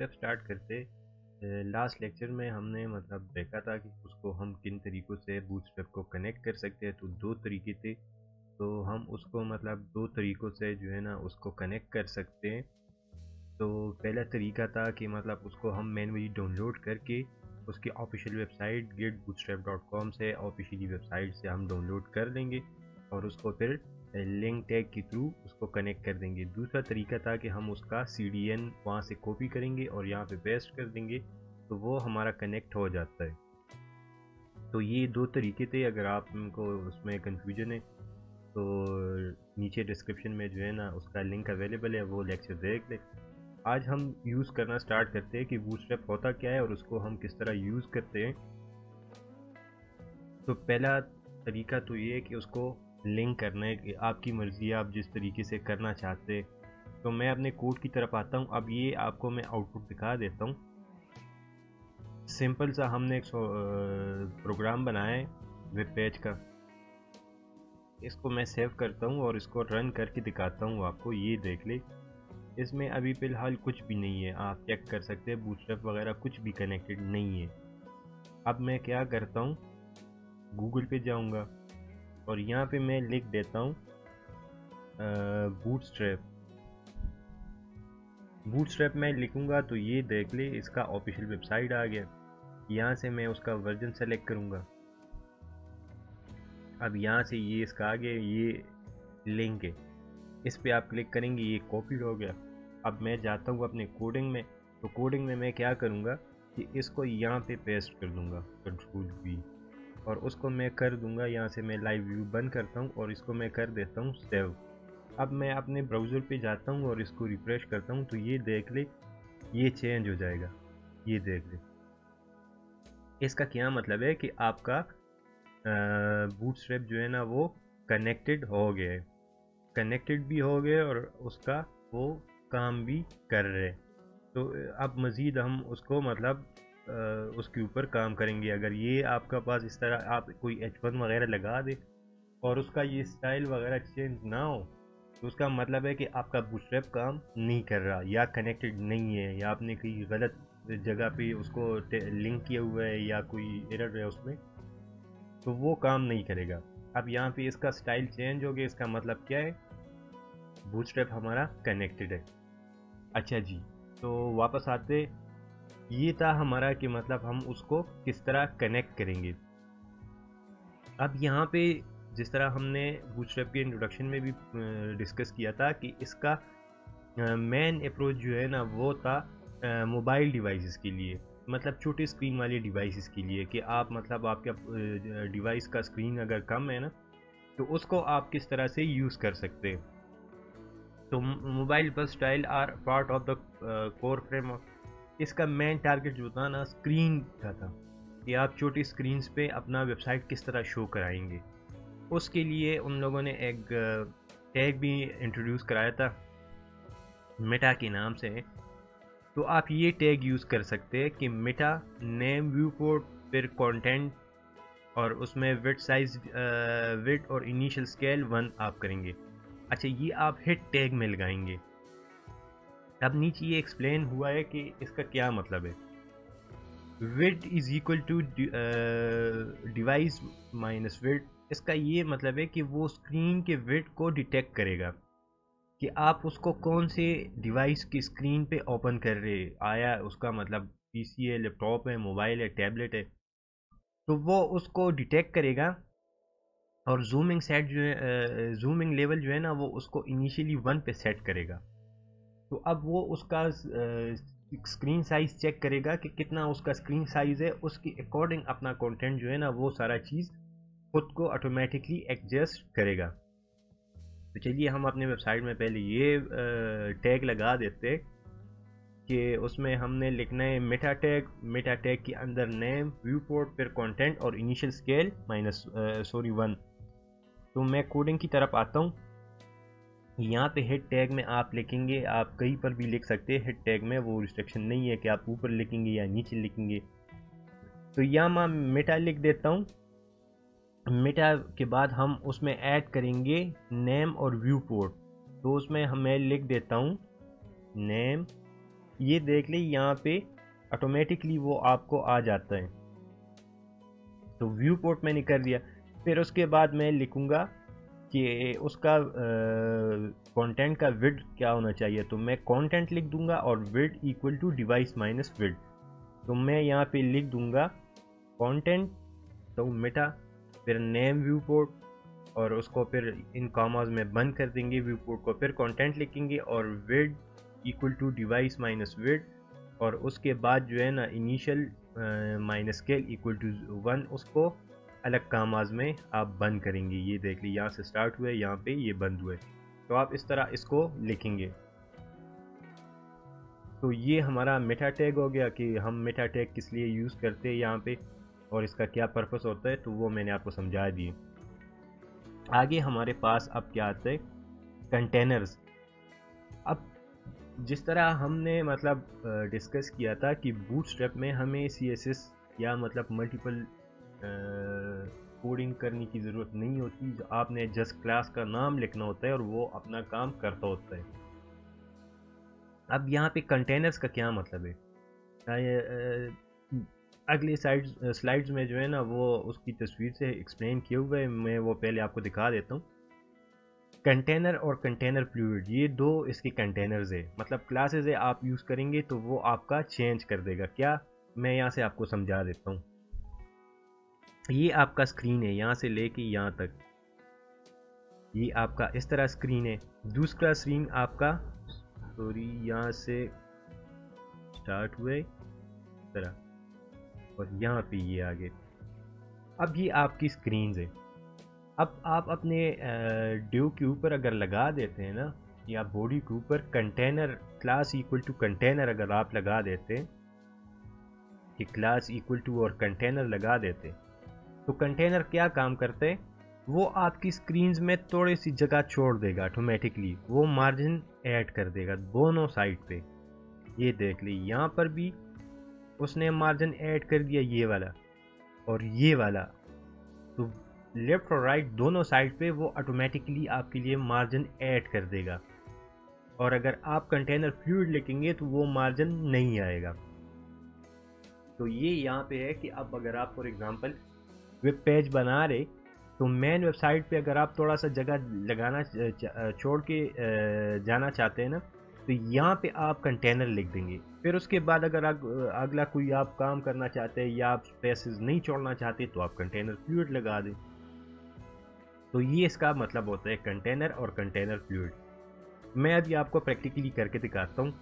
Step start करते last lecture में हमने मतलब देखा था कि उसको हम किन तरीक़ों से बूटस्ट्रैप को कनेक्ट कर सकते हैं तो दो तरीके थे। तो हम उसको मतलब दो तरीक़ों से जो है ना, उसको कनेक्ट कर सकते हैं। तो पहला तरीका था कि मतलब उसको हम मैनुअली डाउनलोड करके उसकी official website get dot com से ऑफिशियली वेबसाइट से हम डाउनलोड कर लेंगे और उसको फिर लिंक टैग के थ्रू उसको कनेक्ट कर देंगे। दूसरा तरीका था कि हम उसका सी डी एन वहाँ से कॉपी करेंगे और यहाँ पे पेस्ट कर देंगे तो वो हमारा कनेक्ट हो जाता है। तो ये दो तरीके थे, अगर आपको उसमें कन्फ्यूज़न है तो नीचे डिस्क्रिप्शन में जो है ना, उसका लिंक अवेलेबल है, वो लेक्चर देख ले। आज हम यूज़ करना स्टार्ट करते हैं कि बूटस्ट्रैप होता क्या है और उसको हम किस तरह यूज़ करते हैं। तो पहला तरीका तो ये है कि उसको लिंक करना है आपकी मर्ज़ी आप जिस तरीके से करना चाहते तो मैं अपने कोड की तरफ़ आता हूँ। अब ये आपको मैं आउटपुट दिखा देता हूँ। सिंपल सा हमने एक प्रोग्राम बनाया है वेब पेज का। इसको मैं सेव करता हूँ और इसको रन करके दिखाता हूँ आपको। ये देख ले। इसमें अभी फ़िलहाल कुछ भी नहीं है। आप चेक कर सकते हैं बूटस्ट्रैप वगैरह कुछ भी कनेक्टेड नहीं है। अब मैं क्या करता हूँ? गूगल पे जाऊँगा। और यहाँ पे मैं लिख देता हूँ बूट स्ट्रैप बूट स्ट्रैप मैं लिखूँगा तो ये देख ले, इसका ऑफिशियल वेबसाइट आ गया। यहाँ से मैं उसका वर्जन सेलेक्ट करूँगा। अब यहाँ से ये इसका आ गया, ये लिंक है। इस पर आप क्लिक करेंगे, ये कॉपी हो गया। अब मैं जाता हूँ अपने कोडिंग में तो कोडिंग में मैं क्या करूँगा कि इसको यहाँ पे पेस्ट कर दूँगा कंट्रोल वी और उसको मैं कर दूँगा, यहाँ से मैं लाइव व्यू बंद करता हूँ और इसको मैं कर देता हूँ सेव अब मैं अपने ब्राउज़र पे जाता हूँ और इसको रिफ्रेश करता हूँ तो ये देख ले, ये चेंज हो जाएगा. ये देख ले. इसका क्या मतलब है कि आपका बूट स्ट्रैप जो है ना वो कनेक्टेड हो है. कनेक्टेड भी हो गए और उसका वो काम भी कर रहे तो अब मज़ीद हम उसको मतलब उसके ऊपर काम करेंगे। अगर ये आपका पास इस तरह आप कोई एच वगैरह लगा दे और उसका ये स्टाइल वगैरह चेंज ना हो तो उसका मतलब है कि आपका बूटस्ट्रैप काम नहीं कर रहा या कनेक्टेड नहीं है या आपने कहीं गलत जगह पे उसको लिंक किया हुआ है या कोई एरर है उसमें तो वो काम नहीं करेगा। अब यहाँ पे इसका स्टाइल चेंज हो गया, इसका मतलब क्या है? बूटस्ट्रैप हमारा कनेक्टेड है। अच्छा जी तो वापस आते ये था हमारा कि मतलब हम उसको किस तरह कनेक्ट करेंगे। अब यहाँ पे जिस तरह हमने बूटस्ट्रैप के इंट्रोडक्शन में भी डिस्कस किया था कि इसका मेन अप्रोच जो है ना, वो था मोबाइल डिवाइसेस के लिए। मतलब छोटी स्क्रीन वाले डिवाइसेस के लिए कि आप मतलब आपके डिवाइस का स्क्रीन अगर कम है ना तो उसको आप किस तरह से यूज़ कर सकते हैं। तो mobile first style are part of the core framework इसका मेन टारगेट जो था ना स्क्रीन का था कि आप छोटी स्क्रीन पे अपना वेबसाइट किस तरह शो कराएँगे। उसके लिए उन लोगों ने एक टैग भी इंट्रोड्यूस कराया था मेटा के नाम से। तो आप ये टैग यूज़ कर सकते हैं कि मेटा नेम व्यू पोर्ट फिर कंटेंट और उसमें विड साइज़ विड और इनिशियल स्केल वन आप करेंगे। अच्छा ये आप हिट टैग में लगाएँगे। अब नीचे ये एक्सप्लेन हुआ है कि इसका क्या मतलब है। Width is equal to device minus width इसका ये मतलब है कि वो स्क्रीन के विड को डिटेक्ट करेगा कि आप उसको कौन से डिवाइस की स्क्रीन पे ओपन कर रहे आया, उसका मतलब पीसी है लैपटॉप है मोबाइल है टैबलेट है। तो वो उसको डिटेक्ट करेगा और जूमिंग सेट जो है जूमिंग लेवल जो है ना, वो उसको इनिशियली वन पे सेट करेगा। तो अब वो उसका स्क्रीन साइज़ चेक करेगा कि कितना उसका स्क्रीन साइज़ है। उसके अकॉर्डिंग अपना कंटेंट जो है ना, वो सारा चीज़ खुद को ऑटोमेटिकली एडजस्ट करेगा। तो चलिए हम अपने वेबसाइट में पहले ये टैग लगा देते कि उसमें हमने लिखना है मेटा टैग मेटा टैग के अंदर नेम व्यू पोर्ट फिर कंटेंट और initial scale minus sorry one तो मैं कोडिंग की तरफ़ आता हूँ। यहाँ पे हेड टैग में आप लिखेंगे, आप कहीं पर भी लिख सकते हैं हेड टैग में वो रिस्ट्रिक्शन नहीं है कि आप ऊपर लिखेंगे या नीचे लिखेंगे। तो यहाँ मैं मेटा लिख देता हूँ। मेटा के बाद हम उसमें ऐड करेंगे नेम और व्यू पोर्ट तो उसमें मैं लिख देता हूँ नेम ये देख ले, यहाँ पे ऑटोमेटिकली वो आपको आ जाता है। तो व्यू पोर्ट मैंने कर दिया। फिर उसके बाद मैं लिखूँगा कि उसका कंटेंट का विड क्या होना चाहिए? तो मैं कंटेंट लिख दूँगा और width equal to device minus width तो मैं यहाँ पे लिख दूँगा कंटेंट तो मिटा फिर नेम व्यू पोर्ट और उसको फिर इन कॉमाज में बंद कर देंगे व्यू पोर्ट को। फिर कंटेंट लिखेंगे और width equal to device minus width और उसके बाद जो है ना initial minus scale equal to one उसको अलग कामाज में आप बंद करेंगे। ये देख ली यहाँ से स्टार्ट हुए यहाँ पे ये बंद हुए तो आप इस तरह इसको लिखेंगे। तो ये हमारा मेटा टैग हो गया कि हम मेटा टैग किस लिए यूज़ करते हैं यहाँ पे और इसका क्या पर्पस होता है तो वो मैंने आपको समझा दिए। आगे हमारे पास अब क्या आता है? कंटेनर्स अब जिस तरह हमने मतलब डिस्कस किया था कि बूट में हमें सीएसएस या मतलब मल्टीपल कोडिंग करने की ज़रूरत नहीं होती। आपने जस्ट क्लास का नाम लिखना होता है और वो अपना काम करता होता है। अब यहाँ पे कंटेनर्स का क्या मतलब है? अगली साइड स्लाइड्स में जो है ना, वो उसकी तस्वीर से एक्सप्लेन किए हुए मैं वो पहले आपको दिखा देता हूँ। कंटेनर और कंटेनर फ्लूड ये दो इसके कंटेनर्स है। मतलब क्लासेस है, आप यूज़ करेंगे तो वो आपका चेंज कर देगा। क्या? मैं यहाँ से आपको समझा देता हूँ। ये आपका स्क्रीन है, यहाँ से लेके यहाँ तक। ये आपका इस तरह स्क्रीन है। दूसरा स्क्रीन आपका सॉरी यहाँ से स्टार्ट हुए तरह। और यहाँ पे ये आगे। अब ये आपकी स्क्रीन है। अब आप अपने ड्यू के ऊपर अगर लगा देते हैं ना, या बॉडी के ऊपर container class equal to container अगर आप लगा देते कि क्लास इक्वल टू और कंटेनर लगा देते तो कंटेनर क्या काम करते? वो आपकी स्क्रीन में थोड़ी सी जगह छोड़ देगा ऑटोमेटिकली वो मार्जिन ऐड कर देगा दोनों साइड पे। ये देख ली, यहाँ पर भी उसने मार्जिन ऐड कर दिया ये वाला और ये वाला। तो लेफ़्ट और राइट दोनों साइड पे वो ऑटोमेटिकली आपके लिए मार्जिन ऐड कर देगा। और अगर आप कंटेनर फ्लूड लिखेंगे तो वो मार्जिन नहीं आएगा। तो ये यहाँ पे है कि अब अगर आप फॉर एग्जांपल वेब पेज बना रहे तो मेन वेबसाइट पे अगर आप थोड़ा सा जगह लगाना छोड़ के जाना चाहते हैं ना तो यहाँ पे आप कंटेनर लिख देंगे। फिर उसके बाद अगर अग, अगला कोई आप काम करना चाहते हैं या आप स्पेसेस नहीं छोड़ना चाहते तो आप कंटेनर फ्लूड लगा दें। तो ये इसका मतलब होता है कंटेनर और कंटेनर फ्लूड मैं अभी आपको प्रैक्टिकली करके दिखाता हूँ।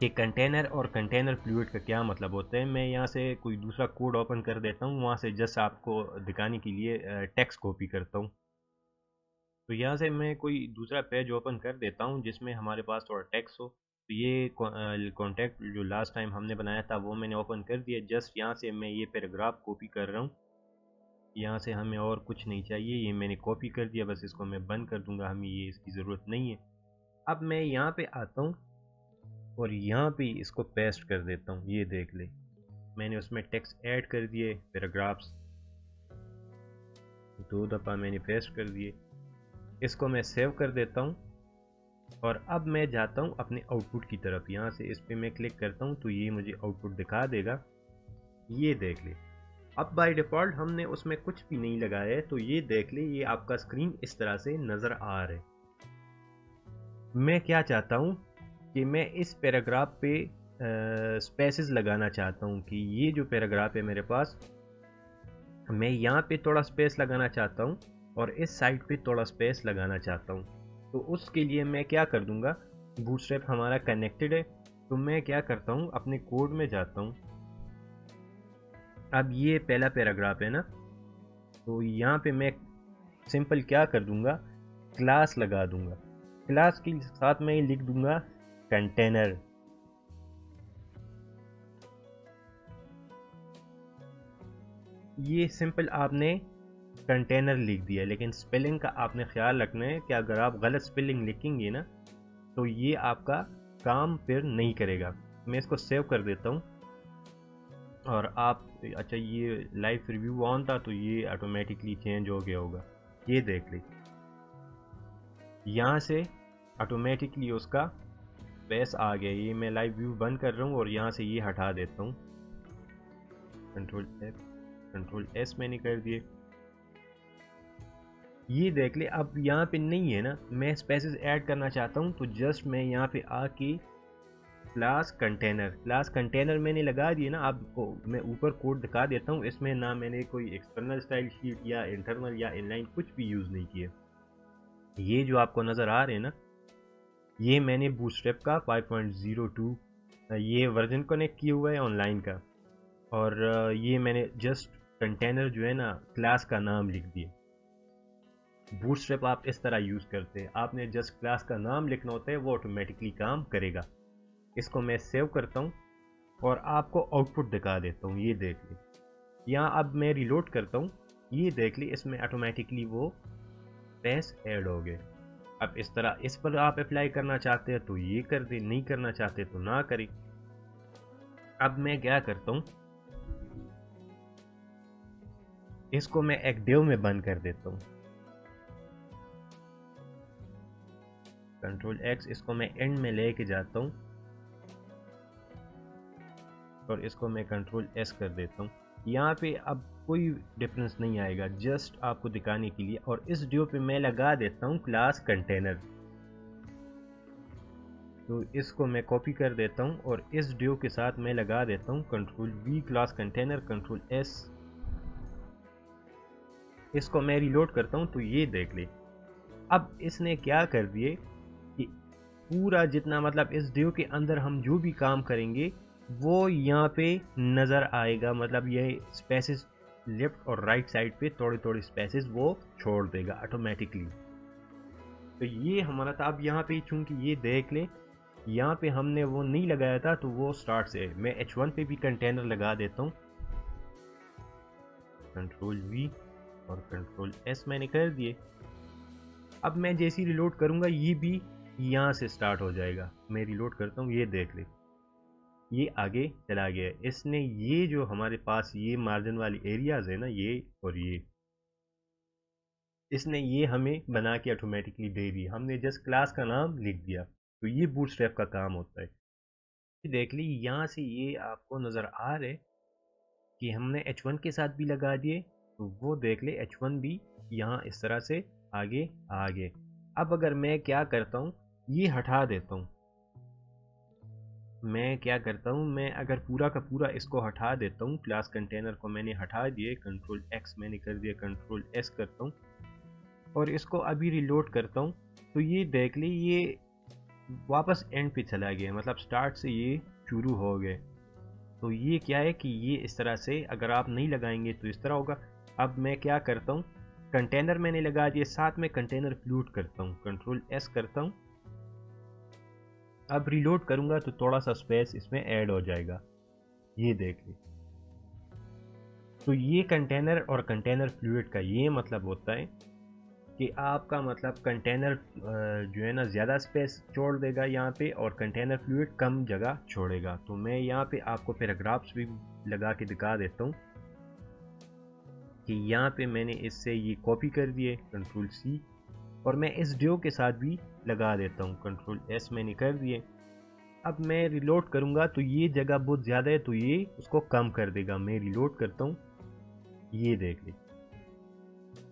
कि कंटेनर और कंटेनर फ्लूड का क्या मतलब होता है? मैं यहाँ से कोई दूसरा कोड ओपन कर देता हूँ, वहाँ से जस्ट आपको दिखाने के लिए टेक्स्ट कॉपी करता हूँ। तो यहाँ से मैं कोई दूसरा पेज ओपन कर देता हूँ, जिसमें हमारे पास थोड़ा टेक्स्ट हो। तो ये कॉन्टेक्ट जो लास्ट टाइम हमने बनाया था, वो मैंने ओपन कर दिया। जस्ट यहाँ से मैं ये पैराग्राफ कॉपी कर रहा हूँ। यहाँ से हमें और कुछ नहीं चाहिए, ये मैंने कॉपी कर दिया, बस इसको मैं बंद कर दूँगा, हमें ये इसकी ज़रूरत नहीं है। अब मैं यहाँ पे आता हूँ। और यहाँ पे इसको पेस्ट कर देता हूँ, ये देख ले। मैंने उसमें टेक्स्ट ऐड कर दिए पैराग्राफ्स दो दफ़ा मैंने पेस्ट कर दिए। इसको मैं सेव कर देता हूँ और अब मैं जाता हूँ अपने आउटपुट की तरफ़। यहाँ से इस पर मैं क्लिक करता हूँ तो ये मुझे आउटपुट दिखा देगा। ये देख ले। अब बाय डिफ़ॉल्ट हमने उसमें कुछ भी नहीं लगाया है तो ये देख ले, ये आपका स्क्रीन इस तरह से नज़र आ रहा है। मैं क्या चाहता हूँ? कि मैं इस पैराग्राफ पे स्पेसेस लगाना चाहता हूँ कि ये जो पैराग्राफ है मेरे पास, मैं यहाँ पे थोड़ा स्पेस लगाना चाहता हूँ और इस साइड पे थोड़ा स्पेस लगाना चाहता हूँ। तो उसके लिए मैं क्या कर दूँगा? बूटस्ट्रैप हमारा कनेक्टेड है तो मैं क्या करता हूँ? अपने कोड में जाता हूँ। अब ये पहला पैराग्राफ है ना? तो यहाँ पे मैं सिंपल क्या कर दूँगा? क्लास लगा दूँगा। क्लास के साथ मैं लिख दूँगा कंटेनर। ये सिंपल आपने कंटेनर लिख दिया, लेकिन स्पेलिंग का आपने ख्याल रखना है कि अगर आप गलत स्पेलिंग लिखेंगे ना तो ये आपका काम फिर नहीं करेगा। मैं इसको सेव कर देता हूँ। और आप अच्छा ये लाइव रिव्यू ऑन था तो ये ऑटोमेटिकली चेंज हो गया होगा। ये देख ली। यहाँ से ऑटोमेटिकली उसका स्पेस आ गया, ये मैं लाइव व्यू बंद कर रहा हूँ और यहाँ से ये हटा देता हूँ। कंट्रोल एफ़ कंट्रोल एस मैंने कर दिए। ये देख ले, अब यहाँ पे नहीं है ना, मैं स्पेसेस ऐड करना चाहता हूँ तो जस्ट मैं यहाँ पे आके क्लास कंटेनर क्लास कंटेनर मैंने लगा दिए ना आपको मैं ऊपर कोड दिखा देता हूँ, इसमें ना मैंने कोई एक्सटर्नल स्टाइल शीट या इंटरनल या इनलाइन कुछ भी यूज़ नहीं किया। ये जो आपको नज़र आ रहे हैं ना ये मैंने बूस्ट्रैप का 5.02 ये वर्जन कनेक्ट किया हुआ है ऑनलाइन का। और ये मैंने जस्ट कंटेनर जो है ना क्लास का नाम लिख दिया। बूस्ट्रैप आप इस तरह यूज़ करते हैं। आपने जस्ट क्लास का नाम लिखना होता है, वो ऑटोमेटिकली काम करेगा। इसको मैं सेव करता हूँ और आपको आउटपुट दिखा देता हूँ, ये देख ली। यहाँ अब मैं रिलोड करता हूँ, ये देख ली, इसमें ऑटोमेटिकली वो पैस ऐड हो गए अब इस तरह, इस पर आप अप्लाई करना चाहते हैं तो ये कर दे, नहीं करना चाहते तो ना करें। अब मैं क्या करता हूँ? इसको मैं एक डेव में बंद कर देता हूँ। कंट्रोल एक्स इसको मैं एंड में लेके जाता हूँ। और इसको मैं कंट्रोल एस कर देता हूँ। यहाँ पे अब कोई डिफरेंस नहीं आएगा जस्ट आपको दिखाने के लिए। और इस ड्यू पे मैं लगा देता हूँ क्लास कंटेनर तो इसको मैं कॉपी कर देता हूँ और इस ड्यू के साथ मैं लगा देता हूँ control V class container control S इसको मैं रिलोड करता हूँ तो ये देख ले। अब इसने क्या कर दिए कि पूरा जितना मतलब इस ड्यू के अंदर हम जो भी काम करेंगे, वो यहाँ पे नज़र आएगा मतलब ये स्पेसिस लेफ़्ट और राइट साइड पे थोड़ी थोड़ी स्पेसेस वो छोड़ देगा ऑटोमेटिकली तो ये हमारा था। अब यहाँ पे चूँकि ये देख लें, यहाँ पे हमने वो नहीं लगाया था तो वो स्टार्ट से। मैं H1 पे भी कंटेनर लगा देता हूँ। कंट्रोल V और कंट्रोल S मैंने कर दिए। अब मैं जैसी रिलोड करूँगा, ये भी यहाँ से स्टार्ट हो जाएगा। मैं रिलोड करता हूँ, ये देख ले। ये आगे चला गया इसने ये जो हमारे पास ये मार्जिन वाली एरियाज़ है ना, ये और ये, इसने ये हमें बना के ऑटोमेटिकली दे दी। हमने जस्ट क्लास का नाम लिख दिया। तो ये बूट स्ट्रैप का काम होता है। देख ली, यहाँ से ये आपको नज़र आ रहे कि हमने H1 के साथ भी लगा दिए। तो वो देख ले H1 भी यहाँ इस तरह से आगे आगे अब अगर मैं क्या करता हूँ, ये हटा देता हूँ। मैं क्या करता हूँ, मैं अगर पूरा का पूरा इसको हटा देता हूँ क्लास कंटेनर को मैंने हटा दिए कंट्रोल एक्स मैंने कर दिया कंट्रोल एस करता हूँ और इसको अभी रिलोड करता हूँ तो ये देख ली, ये वापस एंड पे चला गया मतलब स्टार्ट से ये शुरू हो गए तो ये क्या है कि ये इस तरह से अगर आप नहीं लगाएँगे तो इस तरह होगा। अब मैं क्या करता हूँ कंटेनर मैंने लगा दिए साथ में कंटेनर फ्लूट करता हूँ कंट्रोल एस करता हूँ अब रिलोड करूँगा तो थोड़ा सा स्पेस इसमें ऐड हो जाएगा। ये देख ली। तो ये कंटेनर और कंटेनर फ्लूड का ये मतलब होता है कि आपका मतलब कंटेनर जो है ना, ज़्यादा स्पेस छोड़ देगा यहाँ पे और कंटेनर फ्लूड कम जगह छोड़ेगा। तो मैं यहाँ पे आपको पैराग्राफ्स भी लगा के दिखा देता हूँ कि यहाँ पे मैंने इससे ये कॉपी कर दिए कंट्रोल सी और मैं इस ड्यू के साथ भी लगा देता हूँ कंट्रोल एस मैंने कर दिए। अब मैं रिलोड करूँगा तो ये जगह बहुत ज़्यादा है तो ये उसको कम कर देगा। मैं रिलोड करता हूँ। ये देख ले।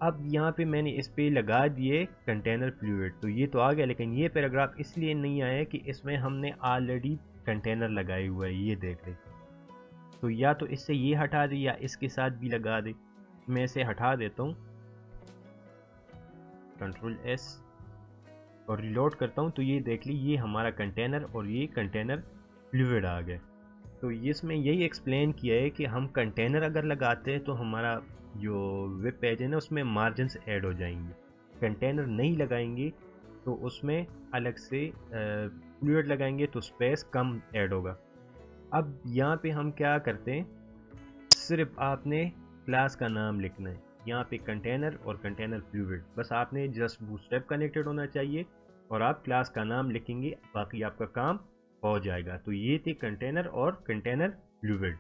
अब यहाँ पे मैंने इस पे लगा दिए कंटेनर फ्लूड तो ये तो आ गया, लेकिन ये पैराग्राफ इसलिए नहीं आया कि इसमें हमने ऑलरेडी कंटेनर लगाए हुआ है, ये देख ले। तो या तो इससे ये हटा दे, या इसके साथ भी लगा दे। मैं इसे हटा देता हूँ। कंट्रोल एस और रिलोड करता हूँ तो ये देख ली, ये हमारा कंटेनर और ये कंटेनर फ्लूड आ गया। तो इसमें यही एक्सप्लेन किया है कि हम कंटेनर अगर लगाते हैं तो हमारा जो वेब पेज है ना, उसमें मार्जिन ऐड हो जाएँगे। कंटेनर नहीं लगाएँगे तो उसमें अलग से फ्लूड लगाएँगे तो स्पेस कम ऐड होगा। अब यहाँ पे हम क्या करते हैं, सिर्फ़ आपने क्लास का नाम लिखना है। यहाँ पे कंटेनर और कंटेनर फ्लूड बस आपने जस्ट बूस्टेप कनेक्टेड होना चाहिए और आप क्लास का नाम लिखेंगे, बाकी आपका काम हो जाएगा। तो ये थे कंटेनर और कंटेनर फ्लूड